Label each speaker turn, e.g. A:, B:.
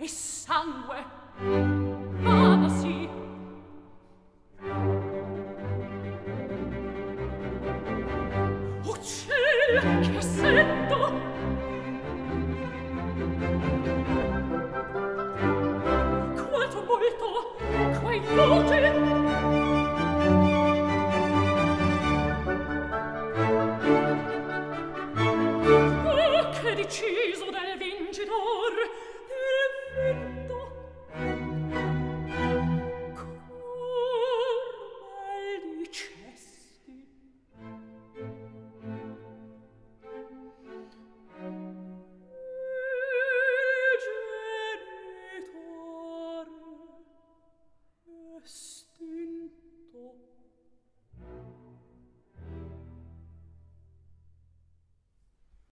A: e sangue. Vada sì. Oh ciel, che sento! Quanto molto, qua in voce! Ah, deciso del vincitor Thank you.